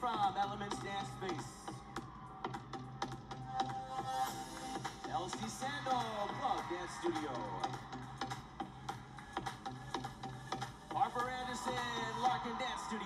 Grace. Elsie Sandal, Club Dance Studio. Harper Anderson, Larkin Dance Studio.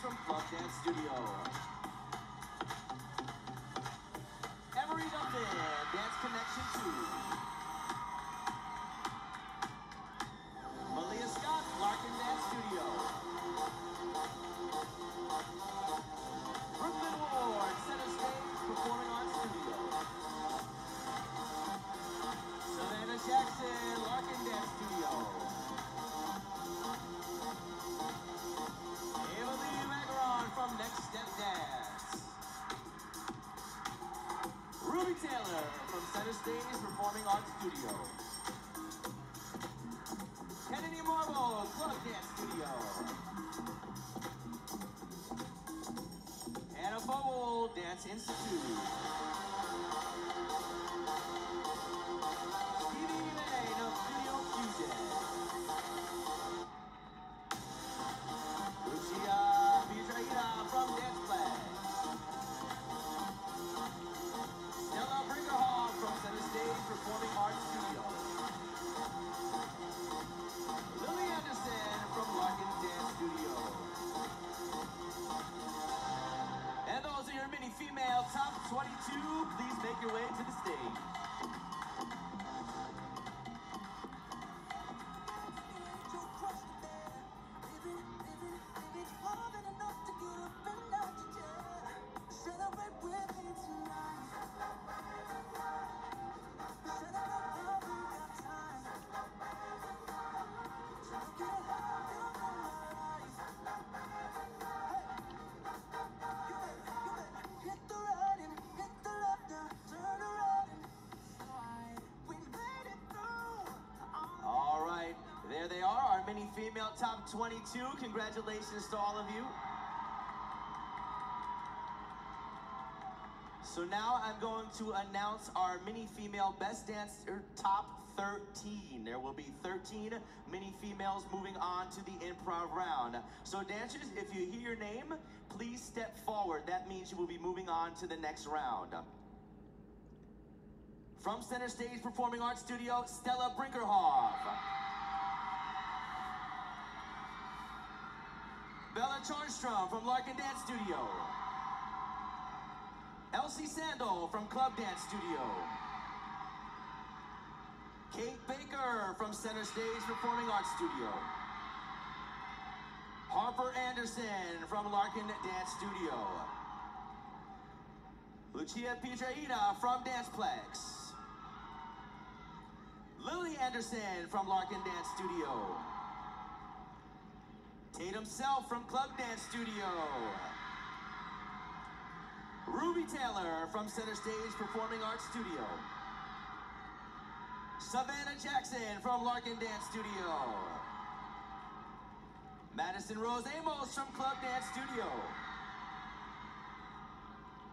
From Club Dance Studio. Stage Performing Arts Studio. Kennedy Marble, Club Dance Studio. Hannah Bowl, Dance Institute. Female top 22. Congratulations to all of you. So now I'm going to announce our mini female best dancer top 13. There will be 13 mini females moving on to the improv round. So dancers, if you hear your name, please step forward. That means you will be moving on to the next round. From Center Stage Performing Arts Studio, Stella Brinkerhoff. Bella Charnstrom from Larkin Dance Studio. Elsie Sandal from Club Dance Studio. Kate Baker from Center Stage Performing Arts Studio. Harper Anderson from Larkin Dance Studio. Lucia Pietraita from Danceplex. Lily Anderson from Larkin Dance Studio. Tatum Self from Club Dance Studio. Ruby Taylor from Center Stage Performing Arts Studio. Savannah Jackson from Larkin Dance Studio. Madison Rose Amos from Club Dance Studio.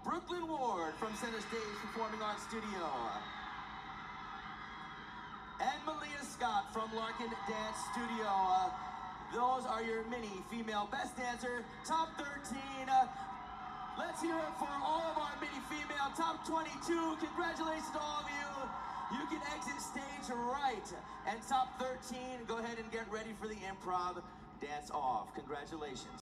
Brooklyn Ward from Center Stage Performing Arts Studio. And Malia Scott from Larkin Dance Studio. Those are your mini female best dancer, top 13. Uh, let's hear it for all of our mini female top 22. Congratulations to all of you. You can exit stage right. And top 13, go ahead and get ready for the improv dance off. Congratulations.